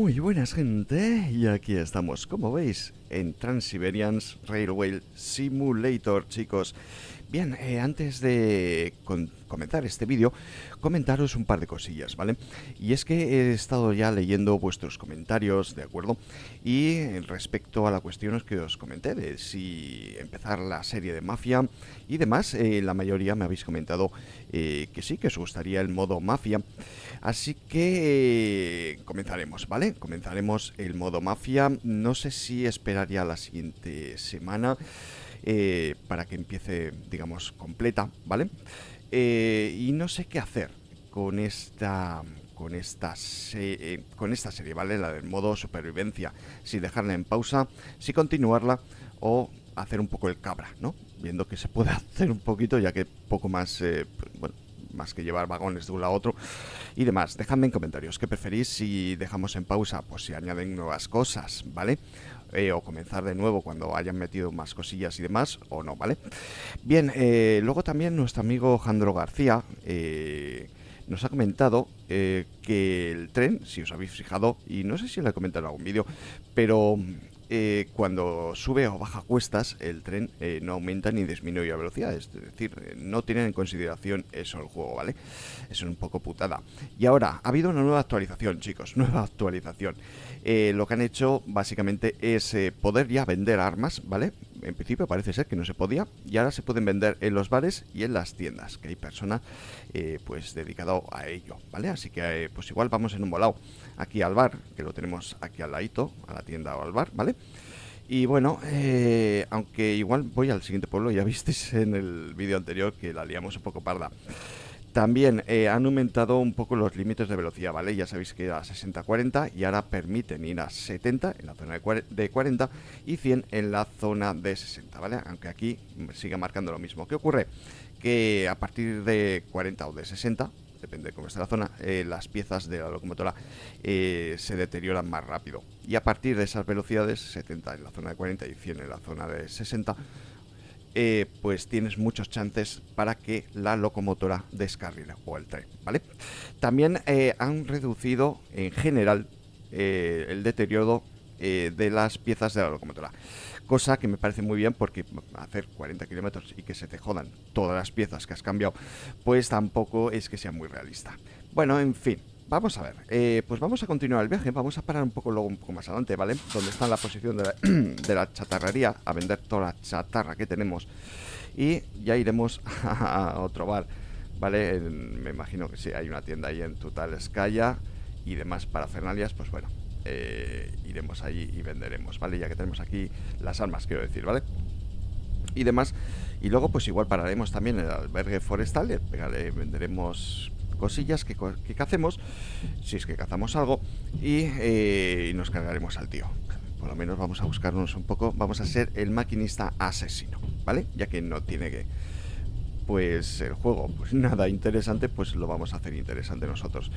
Muy buenas gente, y aquí estamos, como veis, en Trans-Siberians Railway Simulator, chicos. Bien, eh, antes de comenzar este vídeo, comentaros un par de cosillas, ¿vale? Y es que he estado ya leyendo vuestros comentarios, ¿de acuerdo? Y respecto a la cuestión que os comenté de si empezar la serie de Mafia y demás, eh, la mayoría me habéis comentado eh, que sí, que os gustaría el modo Mafia. Así que comenzaremos, ¿vale? Comenzaremos el modo Mafia. No sé si esperaría la siguiente semana. Eh, para que empiece, digamos, completa, ¿vale? Eh, y no sé qué hacer con esta con esta, eh, con esta serie, ¿vale? La del modo supervivencia. Si dejarla en pausa, si continuarla o hacer un poco el cabra, ¿no? Viendo que se puede hacer un poquito, ya que poco más, bueno, más que llevar vagones de un lado a otro y demás. Dejadme en comentarios qué preferís si dejamos en pausa, pues si añaden nuevas cosas, ¿vale? Eh, o comenzar de nuevo cuando hayan metido más cosillas y demás, o no, ¿vale? Bien, eh, luego también nuestro amigo Jandro García eh, nos ha comentado que el tren, si os habéis fijado, y no sé si lo he comentado en algún vídeo, pero eh, cuando sube o baja cuestas, el tren eh, no aumenta ni disminuye la velocidad. Es decir, eh, no tienen en consideración eso el juego, ¿vale? Es un poco putada. Y ahora, ha habido una nueva actualización, chicos, nueva actualización. Lo que han hecho básicamente es poder ya vender armas, ¿vale? En principio parece ser que no se podía y ahora se pueden vender en los bares y en las tiendas, que hay personas pues dedicado a ello, ¿vale? Así que pues igual vamos en un volado aquí al bar, que lo tenemos aquí al ladito, a la tienda o al bar, ¿vale? Y bueno, eh, aunque igual voy al siguiente pueblo, ya visteis en el vídeo anterior que la liamos un poco parda. También eh, han aumentado un poco los límites de velocidad, ¿vale? Ya sabéis que era a 60-40 y ahora permiten ir a 70 en la zona de 40 y 100 en la zona de 60, ¿vale? Aunque aquí sigue marcando lo mismo. ¿Qué ocurre? Que a partir de 40 o de 60 depende de cómo está la zona, eh, las piezas de la locomotora eh, se deterioran más rápido. Y a partir de esas velocidades, 70 en la zona de 40 y 100 en la zona de 60, eh, pues tienes muchos chances para que la locomotora descarrile o el tren, ¿vale? También han reducido en general el deterioro de las piezas de la locomotora cosa que me parece muy bien porque hacer 40 kilómetros y que se te jodan todas las piezas que has cambiado, pues tampoco es que sea muy realista. Bueno, en fin, vamos a ver, eh, pues vamos a continuar el viaje, vamos a parar un poco luego un poco más adelante, ¿vale? Donde está la posición de la, chatarrería, a vender toda la chatarra que tenemos y ya iremos a otro bar, ¿vale? me imagino que sí, hay una tienda ahí en Total Escaya y demás parafernalias, pues bueno, eh, iremos allí y venderemos, ¿vale? Ya que tenemos aquí las armas, quiero decir, ¿vale? Y demás. Y luego, pues igual pararemos también en el albergue forestal, eh, venderemos cosillas que, que, cacemos, si es que cazamos algo, eh, y, nos cargaremos al tío. Por lo menos vamos a buscarnos un poco, vamos a ser el maquinista asesino, ¿vale? Ya que no tiene que pues el juego pues nada interesante pues lo vamos a hacer interesante nosotros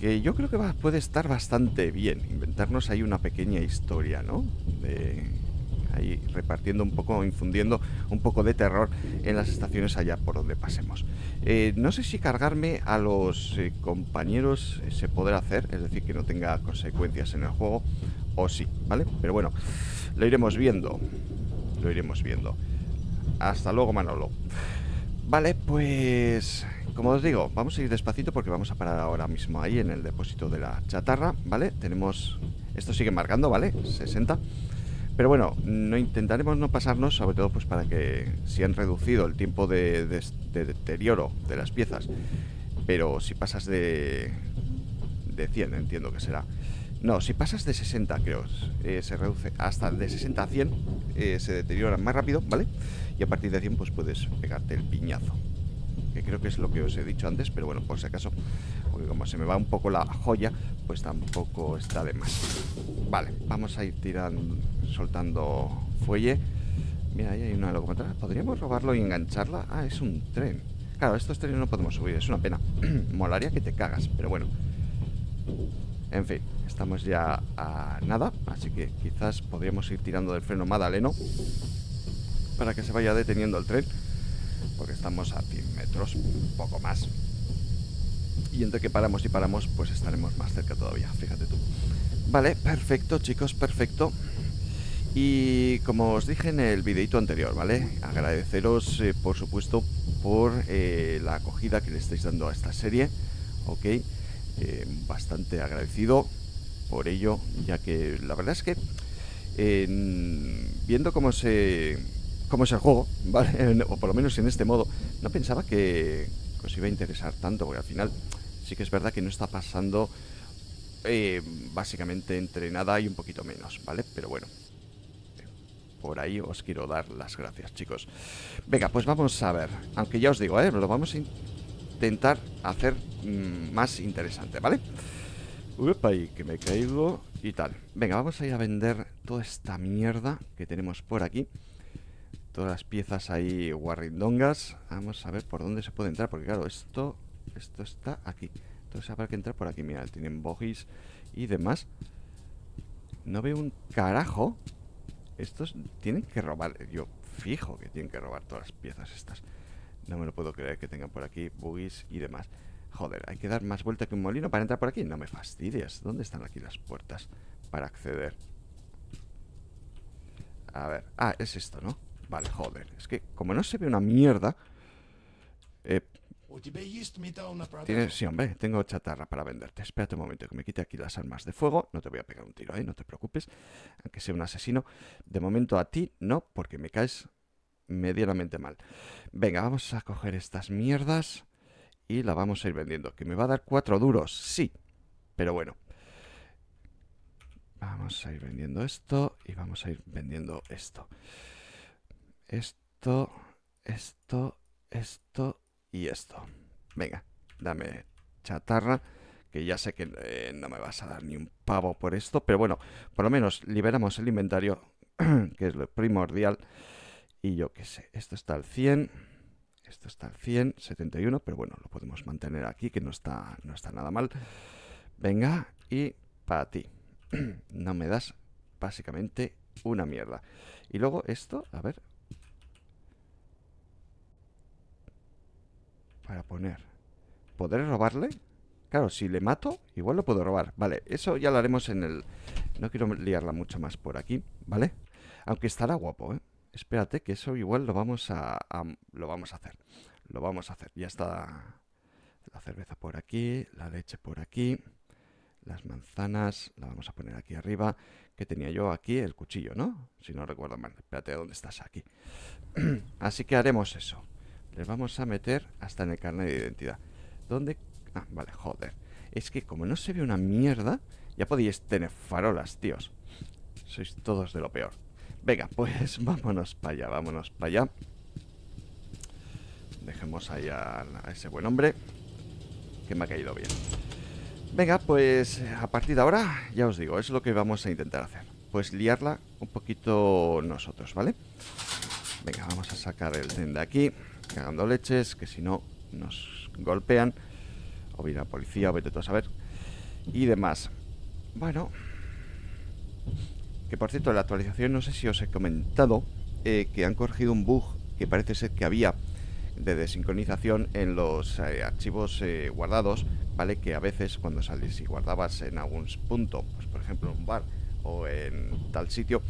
que yo creo que puede estar bastante bien. Inventarnos ahí una pequeña historia, ¿no? De, ahí repartiendo un poco, infundiendo un poco de terror en las estaciones allá por donde pasemos. Eh, no sé si cargarme a los eh, compañeros se podrá hacer, es decir, que no tenga consecuencias en el juego, o sí, ¿vale? Pero bueno, lo iremos viendo, lo iremos viendo. Hasta luego, Manolo. Vale, pues como os digo, vamos a ir despacito porque vamos a parar ahora mismo ahí en el depósito de la chatarra, ¿vale? Tenemos... Esto sigue marcando, ¿vale? 60. Pero bueno, no intentaremos no pasarnos, sobre todo pues para que si han reducido el tiempo de, deterioro de las piezas. Pero si pasas de, de 100, entiendo que será. No, si pasas de 60, creo, eh, se reduce hasta de 60 a 100, eh, se deteriora más rápido, ¿vale? Y a partir de 100, pues puedes pegarte el piñazo que creo que es lo que os he dicho antes, pero bueno, por si acaso, porque como se me va un poco la joya, pues tampoco está de más. Vale, vamos a ir tirando, soltando fuelle. Mira, ahí hay una locomotora. ¿Podríamos robarlo y engancharla? Ah, es un tren. Claro, estos trenes no podemos subir, es una pena. Molaría que te cagas, pero bueno. En fin, estamos ya a nada, así que quizás podríamos ir tirando del freno Madaleno para que se vaya deteniendo el tren porque estamos a 100 metros, un poco más. Y entre que paramos y paramos, pues estaremos más cerca todavía, fíjate tú. Vale, perfecto, chicos, perfecto. Y como os dije en el videito anterior, ¿vale? Agradeceros, eh, por supuesto, por eh, la acogida que le estáis dando a esta serie, ¿ok? Eh, bastante agradecido por ello, ya que la verdad es que viendo cómo se cómo es el juego, ¿vale? o por lo menos en este modo, no pensaba que os iba a interesar tanto, porque al final sí que es verdad que no está pasando básicamente entre nada y un poquito menos, ¿vale? Pero bueno, por ahí os quiero dar las gracias, chicos. Venga, pues vamos a ver. Aunque ya os digo, ¿eh? Lo vamos a intentar hacer mm, más interesante, ¿vale? Upa, y que me caigo y tal. Venga, vamos a ir a vender toda esta mierda que tenemos por aquí. Todas las piezas ahí guarrindongas. Vamos a ver por dónde se puede entrar, porque claro, esto, esto está aquí. Entonces habrá que entrar por aquí. Mira, tienen bogies y demás. No veo un carajo estos tienen que robar. Yo fijo que tienen que robar todas las piezas estas. No me lo puedo creer que tengan por aquí buggies y demás. Joder, hay que dar más vuelta que un molino para entrar por aquí. No me fastidies. ¿Dónde están aquí las puertas para acceder? A ver. Ah, es esto, ¿no? Vale, joder. Es que como no se ve una mierda... Eh, sí, hombre, tengo chatarra para venderte. Espérate un momento que me quite aquí las armas de fuego. No te voy a pegar un tiro, ¿eh? No te preocupes. Aunque sea un asesino. De momento a ti no, porque me caes medianamente mal. Venga, vamos a coger estas mierdas y la vamos a ir vendiendo. ¿Que me va a dar cuatro duros? Sí. Pero bueno. Vamos a ir vendiendo esto y vamos a ir vendiendo esto. Esto, esto, esto y esto. Venga, dame chatarra, que ya sé que eh, no me vas a dar ni un pavo por esto, pero bueno, por lo menos liberamos el inventario, que es lo primordial. Y yo qué sé, esto está al 100, esto está al 100, 71, pero bueno, lo podemos mantener aquí, que no está, no está nada mal. Venga, y para ti. no me das básicamente una mierda. Y luego esto, a ver, para poner. ¿Podré robarle? Claro, si le mato, igual lo puedo robar. Vale, eso ya lo haremos en el... No quiero liarla mucho más por aquí, ¿vale? Aunque estará guapo, ¿eh? Espérate, que eso igual lo vamos a, Lo vamos a hacer. Lo vamos a hacer. Ya está la cerveza por aquí, la leche por aquí, las manzanas, la vamos a poner aquí arriba. Que tenía yo aquí el cuchillo, ¿no? Si no recuerdo mal. Espérate, ¿dónde estás? Aquí. Así que haremos eso. Les vamos a meter hasta en el carnet de identidad. ¿Dónde? Ah, vale, joder. Es que como no se ve una mierda, ya podéis tener farolas, tíos. Sois todos de lo peor. Venga, pues vámonos para allá, vámonos para allá. Dejemos ahí a, ese buen hombre, que me ha caído bien. Venga, pues a partir de ahora, ya os digo, es lo que vamos a intentar hacer. Pues liarla un poquito nosotros, ¿vale? Venga, vamos a sacar el tren de aquí cagando leches, que si no nos golpean, o viene la policía, o vete tú a saber, y demás. Bueno, que por cierto, en la actualización no sé si os he comentado eh, que han corregido un bug que parece ser que había de desincronización en los eh, archivos eh, guardados, ¿vale? Que a veces cuando salís y guardabas en algún punto, pues por ejemplo en un bar o en tal sitio,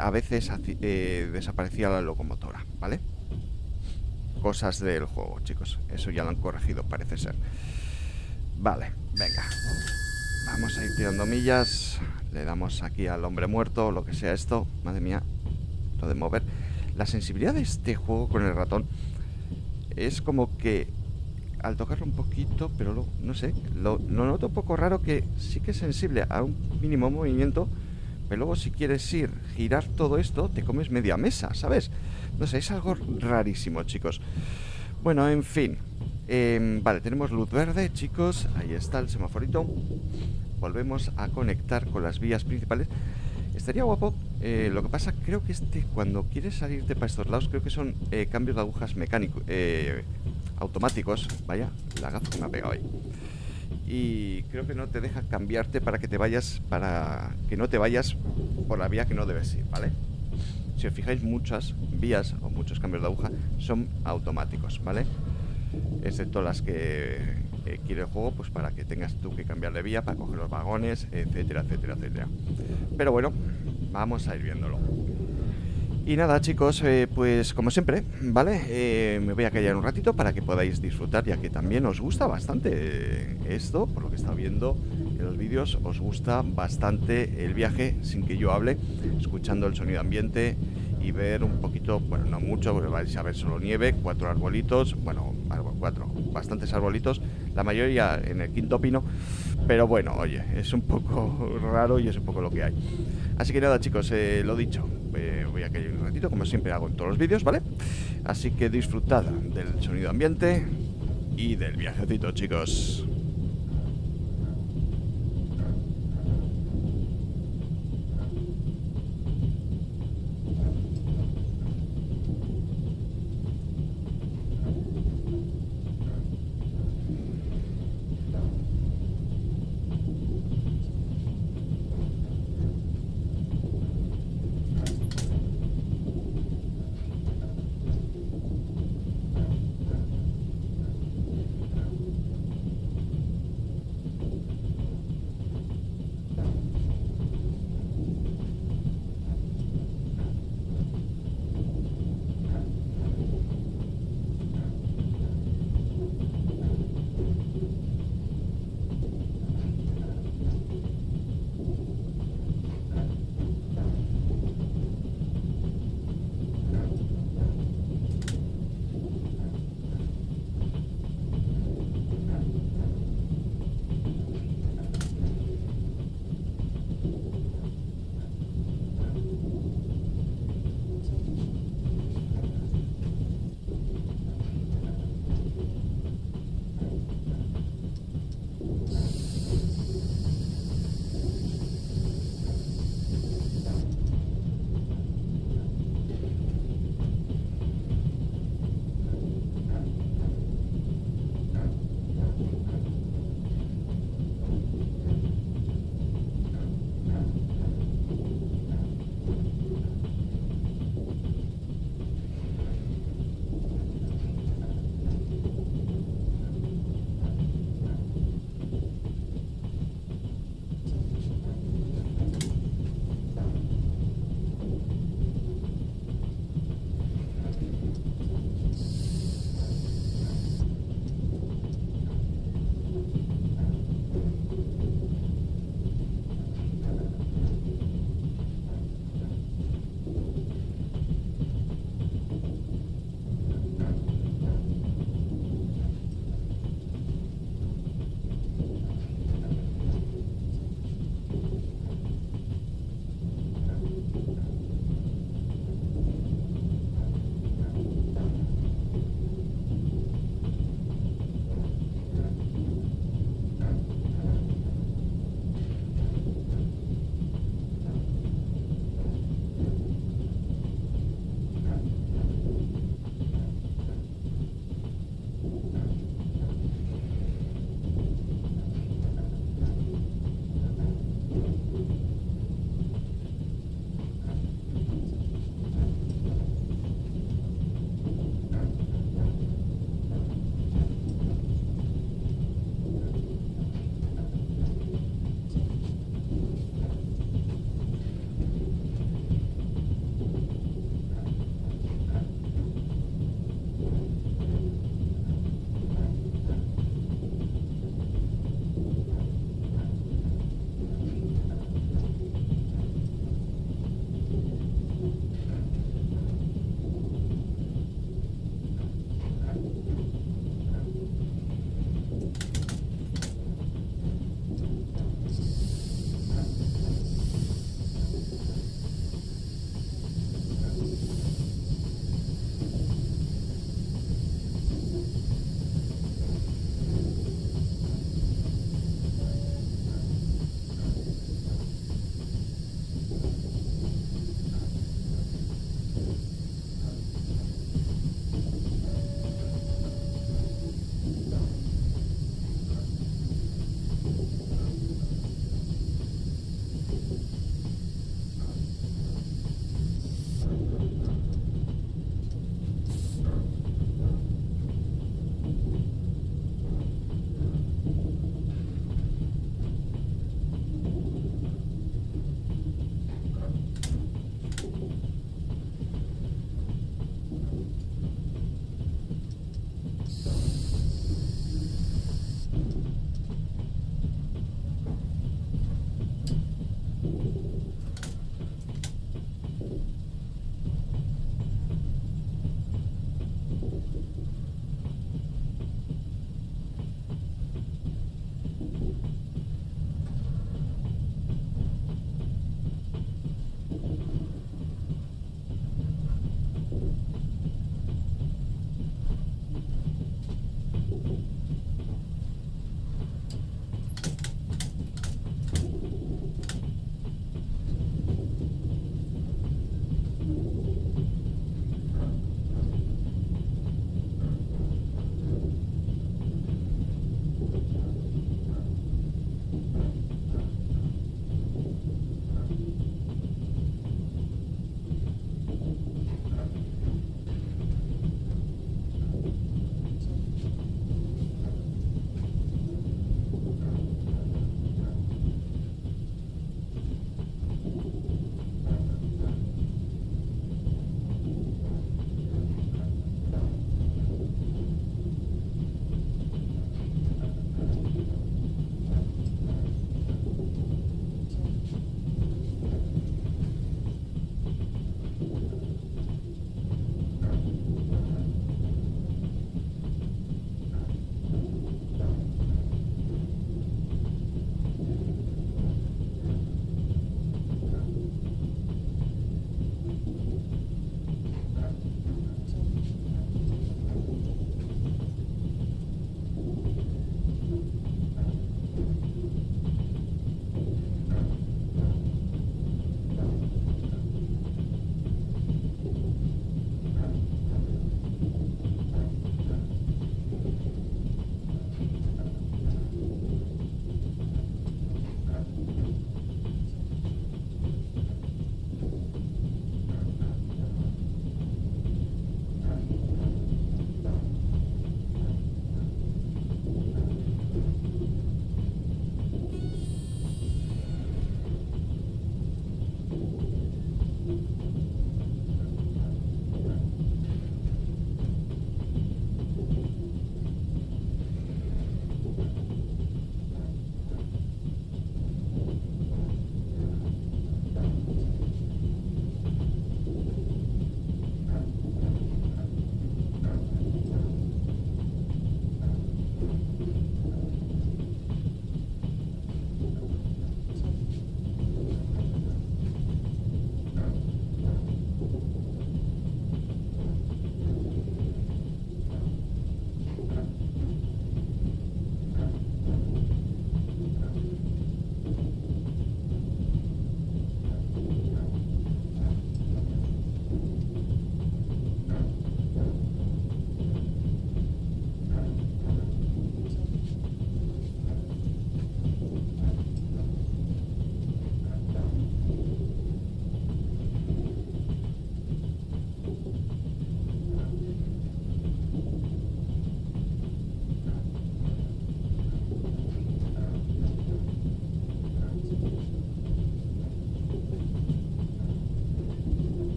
a veces desaparecía la locomotora, ¿vale? Cosas del juego, chicos. Eso ya lo han corregido, parece ser. Vale, venga. Vamos a ir tirando millas. Le damos aquí al hombre muerto, lo que sea esto. Madre mía, lo de mover. La sensibilidad de este juego con el ratón es como que al tocarlo un poquito, pero no sé, lo, lo noto un poco raro que sí que es sensible a un mínimo movimiento, pero luego si quieres ir, girar todo esto, te comes media mesa, ¿sabes? No sé, es algo rarísimo, chicos. Bueno, en fin. Em, vale, tenemos luz verde, chicos. Ahí está el semaforito. Volvemos a conectar con las vías principales. Estaría guapo. Eh, lo que pasa, creo que este, cuando quieres salirte para estos lados, creo que son eh, cambios de agujas mecánicos, eh, automáticos. Vaya, la gafa que me ha pegado ahí. Y creo que no te deja cambiarte para que te vayas, para que no te vayas por la vía que no debes ir, ¿vale? Si os fijáis, muchas vías o muchos cambios de aguja son automáticos, ¿vale? Excepto las que eh, quiere el juego pues para que tengas tú que cambiar de vía para coger los vagones, etcétera, etcétera, etcétera. Pero bueno, vamos a ir viéndolo. Y nada chicos, eh, pues como siempre, ¿vale? Eh, me voy a callar un ratito para que podáis disfrutar, ya que también os gusta bastante esto, por lo que está viendo en los vídeos, os gusta bastante el viaje sin que yo hable, escuchando el sonido ambiente y ver un poquito, bueno, no mucho, porque vais a ver solo nieve, cuatro arbolitos, bueno, cuatro, bastantes arbolitos, la mayoría en el quinto pino, pero bueno, oye, es un poco raro y es un poco lo que hay. Así que nada chicos, eh, lo dicho, eh, voy a callar un ratito, como siempre hago en todos los vídeos, ¿vale? Así que disfrutad del sonido ambiente y del viajecito chicos.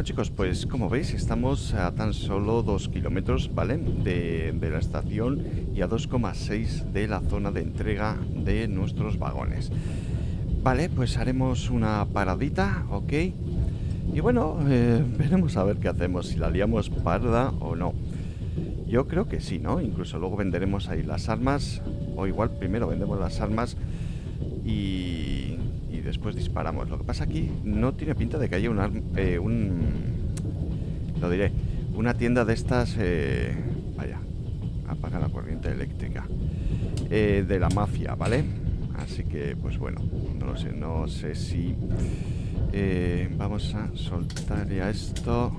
Bueno chicos, pues como veis estamos a tan solo 2 kilómetros, ¿vale? De, la estación y a 2,6 de la zona de entrega de nuestros vagones. Vale, pues haremos una paradita, ¿ok? Y bueno, eh, veremos a ver qué hacemos, si la liamos parda o no. Yo creo que sí, ¿no? Incluso luego venderemos ahí las armas, o igual primero vendemos las armas y después disparamos. Lo que pasa aquí no tiene pinta de que haya eh, un... Lo diré. Una tienda de estas... Eh, vaya. Apaga la corriente eléctrica. Eh, de la mafia, ¿vale? Así que, pues bueno. No lo sé. No sé si... vamos a soltar ya esto.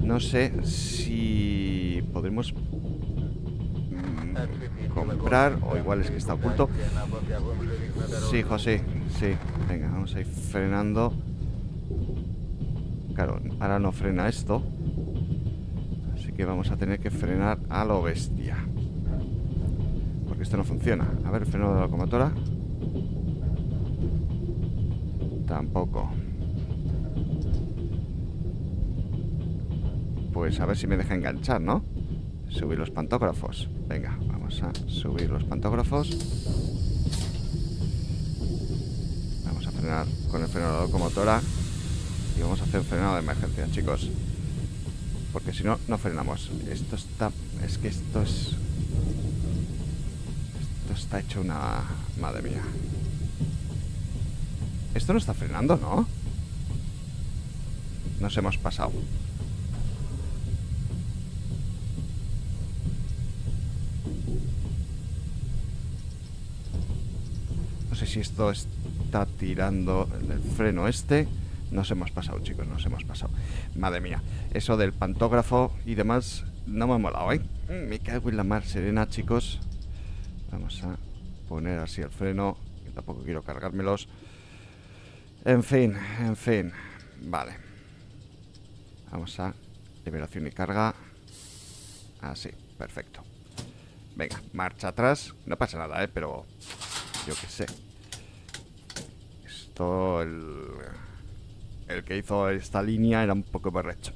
No sé si podremos mm, comprar o igual es que está oculto. Sí, José, Sí, venga, vamos a ir frenando. Claro, ahora no frena esto. Así que vamos a tener que frenar a lo bestia. Porque esto no funciona. A ver, freno de la locomotora. Tampoco. Pues a ver si me deja enganchar, ¿no? Subir los pantógrafos. Venga, vamos a subir los pantógrafos. Con el freno de y vamos a hacer frenado de emergencia, chicos. Porque si no, no frenamos. Esto está... Es que esto es... Esto está hecho una... Madre mía. Esto no está frenando, ¿no? Nos hemos pasado. No sé si esto es está tirando el freno este. Nos hemos pasado, chicos, nos hemos pasado. Madre mía, eso del pantógrafo y demás no me ha molado, ¿eh? Mm, me cago en la mar serena, chicos. Vamos a poner así el freno, tampoco quiero cargármelos. En fin, en fin. Vale. Vamos a liberación y carga. Así, perfecto. Venga, marcha atrás. No pasa nada, ¿eh? Pero yo qué sé el, que hizo esta línea era un poco berrecho.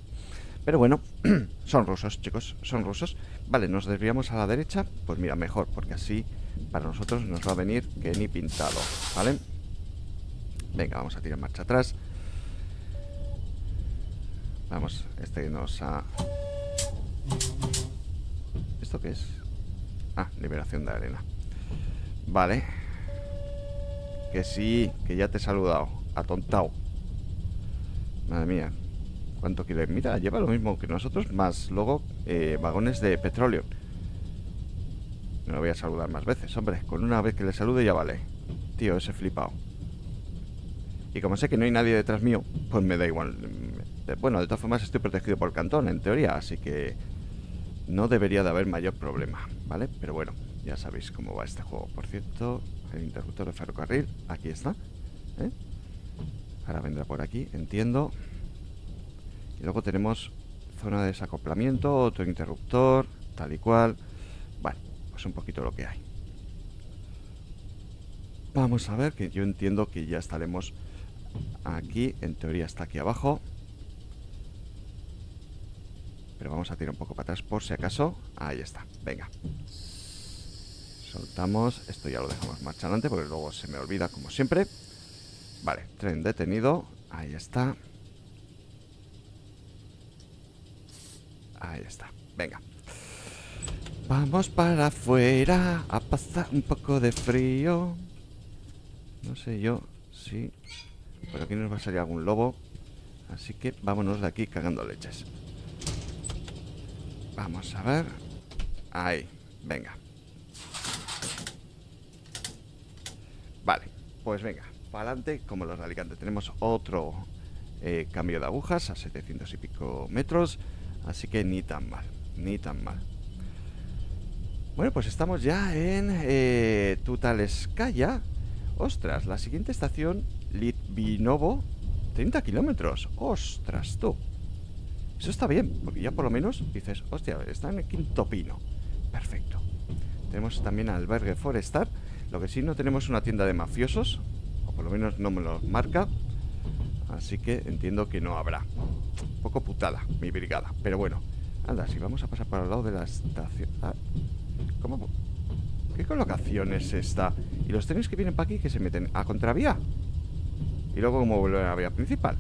Pero bueno, son rusos, chicos, son rusos. Vale, nos desviamos a la derecha. Pues mira, mejor, porque así para nosotros nos va a venir que ni pintado, ¿vale? Venga, vamos a tirar marcha atrás. Vamos, este nos a... ¿Esto qué es? Ah, liberación de arena. Vale. Que sí, que ya te he saludado. Atontado. Madre mía. ¿Cuánto quiere? Mira, lleva lo mismo que nosotros, más luego eh, vagones de petróleo. Me lo voy a saludar más veces, hombre. Con una vez que le salude ya vale. Tío, ese flipado. Y como sé que no hay nadie detrás mío, pues me da igual. Bueno, de todas formas estoy protegido por el cantón, en teoría, así que no debería de haber mayor problema, ¿vale? Pero bueno, ya sabéis cómo va este juego. Por cierto, el interruptor de ferrocarril, aquí está. ¿eh? Ahora vendrá por aquí, entiendo. Y luego tenemos zona de desacoplamiento, otro interruptor, tal y cual. Bueno, pues un poquito lo que hay. Vamos a ver, que yo entiendo que ya estaremos aquí. En teoría está aquí abajo. Pero vamos a tirar un poco para atrás por si acaso. Ahí está, venga. Soltamos. Esto ya lo dejamos marchar adelante porque luego se me olvida como siempre. Vale, tren detenido. Ahí está. Ahí está. Venga. Vamos para afuera a pasar un poco de frío. No sé yo si por aquí nos va a salir algún lobo. Así que vámonos de aquí cagando leches. Vamos a ver. Ahí, venga. Vale, pues venga, para adelante, como los de. Tenemos otro eh, cambio de agujas a 700 y pico metros, así que ni tan mal, ni tan mal. Bueno, pues estamos ya en eh, Tutaleskaya. Ostras, la siguiente estación, Litvinovo, 30 kilómetros. Ostras, tú. Eso está bien, porque ya por lo menos dices, hostia, está en el quinto pino. Perfecto. Tenemos también albergue forestal lo que sí no tenemos una tienda de mafiosos, o por lo menos no me lo marca. Así que entiendo que no habrá. Un poco putada mi brigada. Pero bueno. Anda, si vamos a pasar por el lado de la estación... Ah, ¿Cómo? ¿Qué colocación es esta? Y los trenes que vienen para aquí que se meten a contravía. Y luego como vuelven a la vía principal.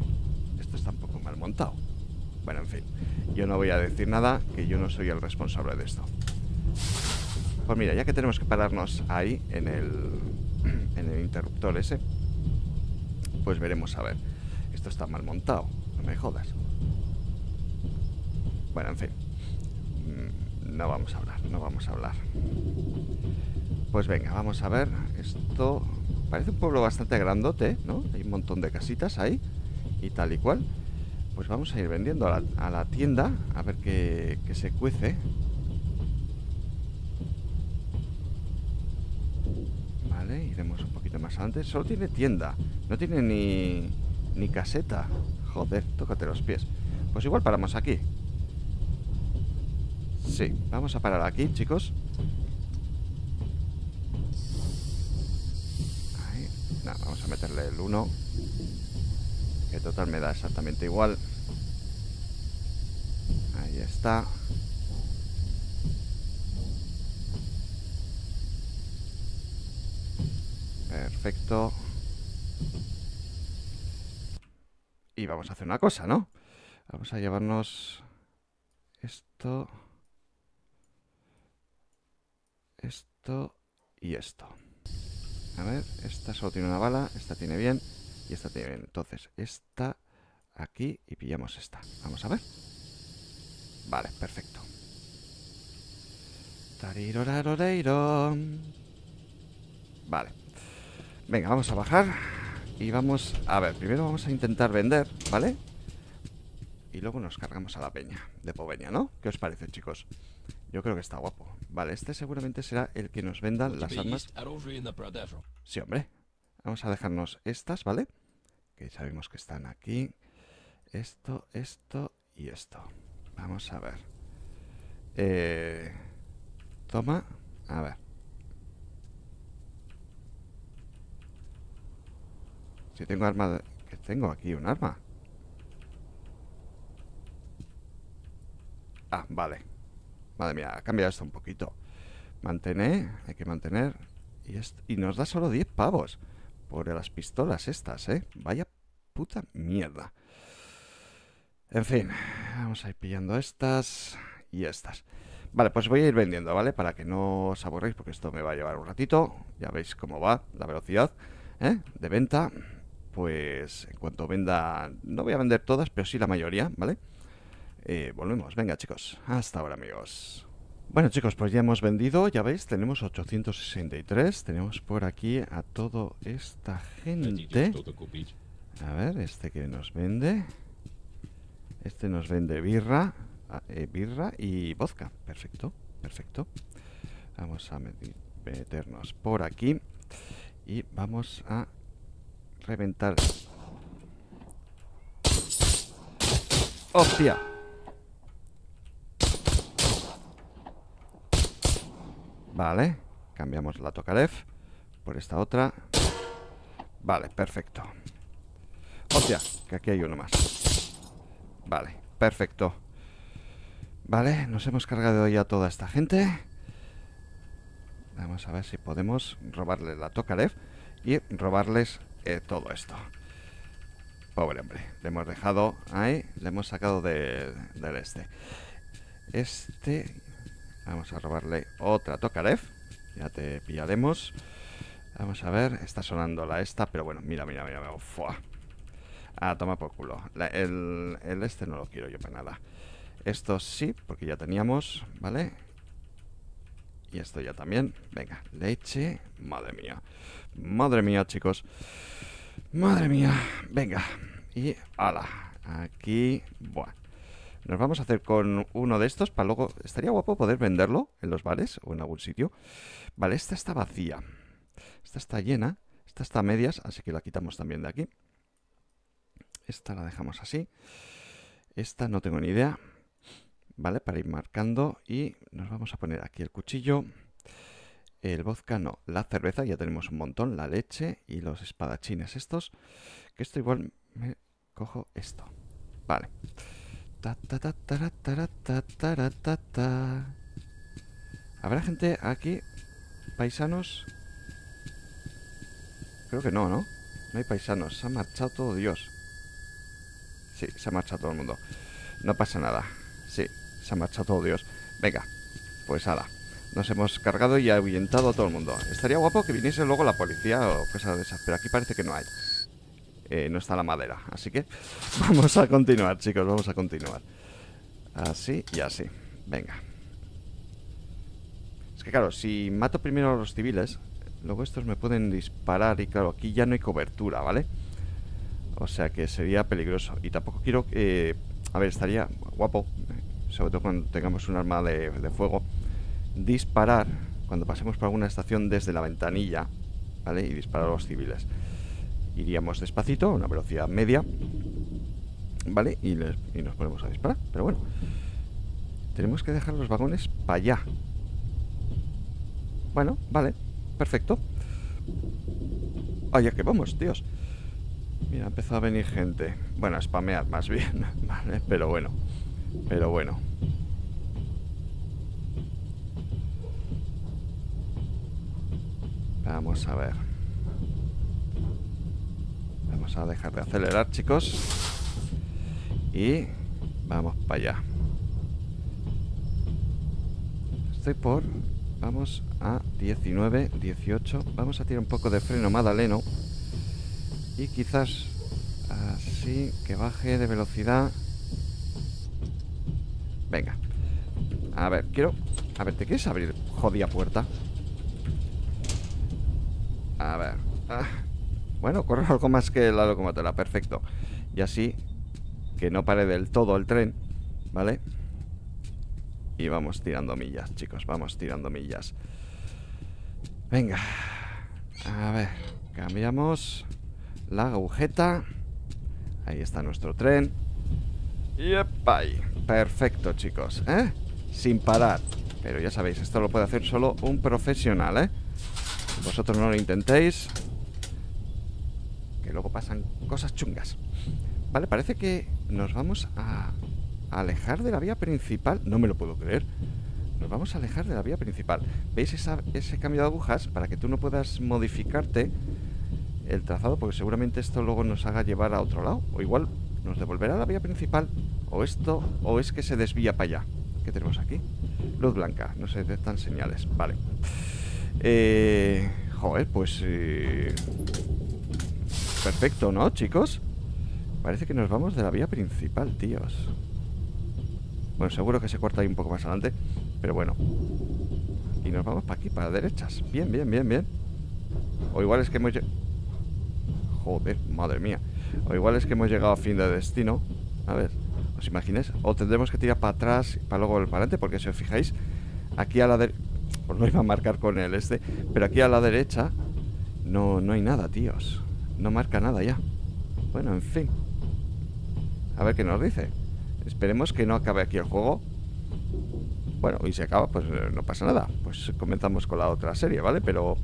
Esto está un poco mal montado. Bueno, en fin. Yo no voy a decir nada, que yo no soy el responsable de esto. Pues mira, ya que tenemos que pararnos ahí, en el, en el interruptor ese, pues veremos a ver. Esto está mal montado, no me jodas. Bueno, en fin. Mm, no vamos a hablar, no vamos a hablar. Pues venga, vamos a ver. Esto parece un pueblo bastante grandote, ¿no? Hay un montón de casitas ahí y tal y cual. Pues vamos a ir vendiendo a la, tienda a ver qué, qué se cuece. Vale, iremos un poquito más antes. Solo tiene tienda, no tiene ni, ni caseta. Joder, tócate los pies. Pues igual paramos aquí. Sí, vamos a parar aquí, chicos. Ahí. vamos a meterle el 1. Que total me da exactamente igual. Ahí está. Perfecto. Y vamos a hacer una cosa, ¿no? Vamos a llevarnos esto, esto y esto. A ver, esta solo tiene una bala, esta tiene bien y esta tiene bien. Entonces, esta aquí y pillamos esta. Vamos a ver. Vale, perfecto. Vale. Venga, vamos a bajar. Y vamos, a ver, primero vamos a intentar vender, ¿vale? Y luego nos cargamos a la peña de Poveña, ¿no? ¿Qué os parece, chicos? Yo creo que está guapo. Vale, este seguramente será el que nos venda las armas. Sí, hombre. Vamos a dejarnos estas, ¿vale? Que sabemos que están aquí. Esto, esto y esto. Vamos a ver. Eh, toma. A ver. Si tengo arma... Que tengo aquí un arma. Ah, vale. Madre mía, ha cambiado esto un poquito. Mantener, hay que mantener. Y, y nos da solo 10 pavos. Por las pistolas estas, ¿eh? Vaya puta mierda. En fin, vamos a ir pillando estas y estas. Vale, pues voy a ir vendiendo, ¿vale? Para que no os aburréis, porque esto me va a llevar un ratito. Ya veis cómo va la velocidad ¿eh? de venta pues en cuanto venda, no voy a vender todas, pero sí la mayoría, ¿vale? Eh, volvemos, venga chicos, hasta ahora amigos. Bueno chicos, pues ya hemos vendido, ya veis, tenemos 863, tenemos por aquí a toda esta gente. A ver, este que nos vende. Este nos vende birra, ah, eh, birra y vodka, perfecto, perfecto. Vamos a meternos por aquí y vamos a reventar. ¡Hostia! Vale, cambiamos la Tokarev por esta otra. Vale, perfecto. Hostia, que aquí hay uno más. Vale, perfecto. Vale, nos hemos cargado ya toda esta gente. Vamos a ver si podemos robarle la Tokarev y robarles eh, todo esto. Pobre hombre, le hemos dejado ahí, le hemos sacado del este. Este, vamos a robarle otra Tokarev, ya te pillaremos. Vamos a ver, está sonando la esta, pero bueno, mira, mira, mira, ¡fua! Ah, toma por culo. el, el este no lo quiero yo para nada. Esto sí, porque ya teníamos, ¿vale? Y esto ya también. Venga, leche. Madre mía. Madre mía, chicos. Madre mía. Venga. Y ala. Aquí. Bueno. Nos vamos a hacer con uno de estos para luego... Estaría guapo poder venderlo en los bares o en algún sitio. Vale, esta está vacía. Esta está llena. Esta está a medias, así que la quitamos también de aquí. Esta la dejamos así. Esta no tengo ni idea. ¿vale? Para ir marcando y nos vamos a poner aquí el cuchillo, el vodka no, la cerveza, ya tenemos un montón, la leche y los espadachines estos, que esto igual me cojo esto. Vale. ¿Habrá gente aquí? ¿Paisanos? Creo que no, ¿no? No hay paisanos. Se ha marchado todo Dios. Sí, se ha marchado todo el mundo. No pasa nada. Sí, se ha marchado todo Dios. Venga, pues ala. Nos hemos cargado y ahuyentado a todo el mundo. Estaría guapo que viniese luego la policía o cosas de esas, pero aquí parece que no hay. Eh, no está la madera, así que vamos a continuar, chicos, vamos a continuar. Así y así. Venga. Es que claro, si mato primero a los civiles, luego estos me pueden disparar y claro, aquí ya no hay cobertura, ¿vale? O sea que sería peligroso. Y tampoco quiero... que... a ver, estaría guapo, sobre todo cuando tengamos un arma de fuego disparar cuando pasemos por alguna estación desde la ventanilla, ¿vale? Y disparar a los civiles. Iríamos despacito, a una velocidad media, ¿vale? Y, nos ponemos a disparar. Pero bueno, tenemos que dejar los vagones para allá. Bueno, vale, perfecto. Allá que vamos, tíos. Mira, empezó a venir gente. Bueno, a spamear más bien, ¿vale? Pero bueno, pero bueno. Vamos a ver. Vamos a dejar de acelerar, chicos. Y vamos para allá. Estoy por... Vamos a 19, 18. Vamos a tirar un poco de freno madaleno. Y quizás así que baje de velocidad. Venga. A ver, quiero... A ver, ¿te quieres abrir jodida puerta? A ver. Ah. Bueno, corre algo más que la locomotora. Perfecto. Y así que no pare del todo el tren. ¿Vale? Y vamos tirando millas, chicos. Vamos tirando millas. Venga. A ver. Cambiamos la agujeta. Ahí está nuestro tren. Y. Perfecto, chicos. ¿Eh? Sin parar. Pero ya sabéis, esto lo puede hacer solo un profesional, ¿eh? Vosotros no lo intentéis. Que luego pasan cosas chungas. Vale, parece que nos vamos a, alejar de la vía principal. No me lo puedo creer. Nos vamos a alejar de la vía principal. ¿Veis ese cambio de agujas? Para que tú no puedas modificarte el trazado, porque seguramente esto luego nos haga llevar a otro lado. O igual nos devolverá a la vía principal. O esto, o es que se desvía para allá. ¿Qué tenemos aquí? Luz blanca, no se detectan señales. Vale. Eh, joder, pues... Eh, perfecto, ¿no, chicos? Parece que nos vamos de la vía principal, tíos. Bueno, seguro que se corta ahí un poco más adelante. Pero bueno. Y nos vamos para aquí, para derechas. Bien, bien, bien, bien. O igual es que hemos... Joder, madre mía. O igual es que hemos llegado a fin de destino. A ver, ¿os imagináis? O tendremos que tirar para atrás, para luego el para adelante, porque si os fijáis, aquí a la derecha pues lo iba a marcar con el este. Pero aquí a la derecha no, no hay nada, tíos. No marca nada ya. Bueno, en fin. A ver qué nos dice. Esperemos que no acabe aquí el juego. Bueno, y si acaba, pues eh, no pasa nada. Pues comenzamos con la otra serie, ¿vale? Pero...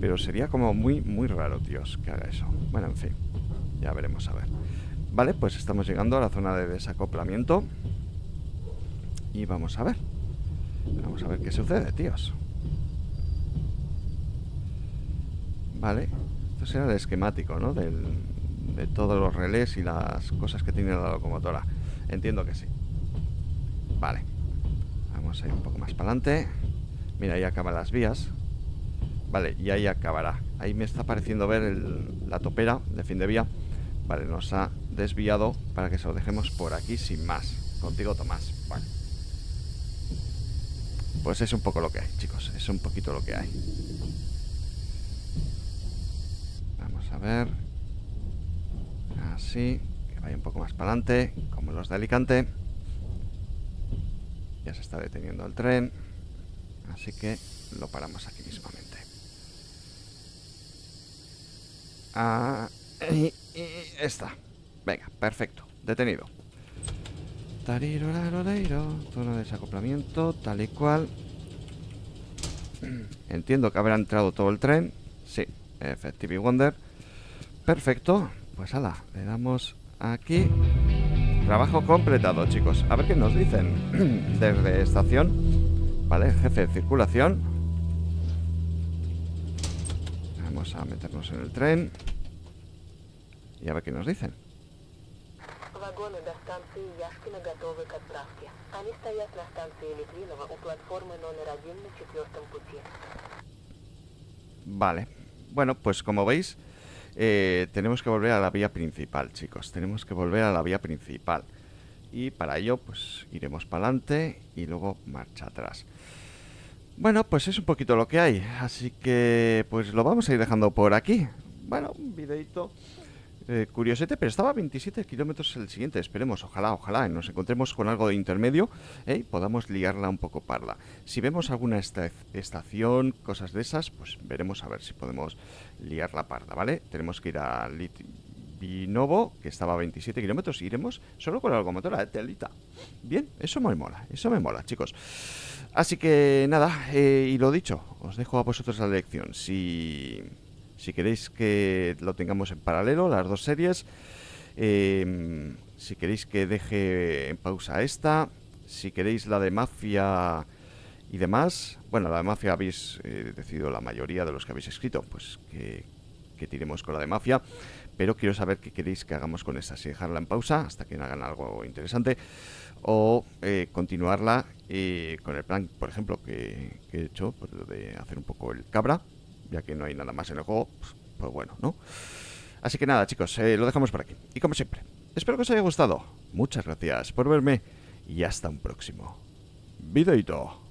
Pero sería como muy, muy raro, tíos, que haga eso. Bueno, en fin. Ya veremos a ver. Vale, pues estamos llegando a la zona de desacoplamiento. Y vamos a ver. Vamos a ver qué sucede, tíos. Vale. Esto será el esquemático, ¿no? de todos los relés y las cosas que tiene la locomotora. Entiendo que sí. Vale. Vamos a ir un poco más para adelante. Mira, ahí acaban las vías. Vale, y ahí acabará. Ahí me está pareciendo ver la topera de fin de vía. Vale, nos ha desviado para que se lo dejemos por aquí sin más. Contigo, Tomás. Vale. Pues es un poco lo que hay, chicos. Es un poquito lo que hay. Vamos a ver. Así. Que vaya un poco más para adelante. Como los de Alicante. Ya se está deteniendo el tren. Así que lo paramos aquí mismamente. Ah, y, está. Venga, perfecto. Detenido. Zona de desacoplamiento, tal y cual. Entiendo que habrá entrado todo el tren. Sí, Effective Wonder. Perfecto. pues ala, le damos aquí. Trabajo completado, chicos. A ver qué nos dicen. Desde estación. Vale, jefe de circulación. Vamos a meternos en el tren. Y a ver qué nos dicen. Вагоны до станции Яшкино готовы к отправке. Они стоят на станции Литвинова у платформы номер один на четвертом пути. Vale. Bueno, pues como veis, eh, tenemos que volver a la vía principal, chicos. Tenemos que volver a la vía principal. Y para ello, pues iremos para adelante y luego marcha atrás. Bueno, pues es un poquito lo que hay. Así que, pues lo vamos a ir dejando por aquí. Bueno, un videito eh, curiosete, pero estaba a 27 kilómetros el siguiente. Esperemos, ojalá, ojalá, nos encontremos con algo de intermedio ¿eh? y podamos liarla un poco parla. Si vemos alguna esta- estación, cosas de esas, pues veremos a ver si podemos liar la parda, ¿vale? Tenemos que ir a Litvinovo, que estaba a 27 kilómetros, iremos solo con la locomotora de telita. Bien, eso me mola, eso me mola, chicos. Así que nada, eh, y lo dicho, os dejo a vosotros la lección. Si, si queréis que lo tengamos en paralelo, las dos series, eh, si queréis que deje en pausa esta, si queréis la de Mafia y demás, bueno, la de Mafia habéis eh, decidido la mayoría de los que habéis escrito, pues que, tiremos con la de Mafia, pero quiero saber qué queréis que hagamos con esta, si dejarla en pausa hasta que hagan algo interesante o eh, continuarla eh, con el plan, por ejemplo, que, he hecho, pues, de hacer un poco el cabra, ya que no hay nada más en el juego, pues, pues bueno, ¿no? Así que nada, chicos, eh, lo dejamos por aquí. Y como siempre, espero que os haya gustado. Muchas gracias por verme y hasta un próximo videito.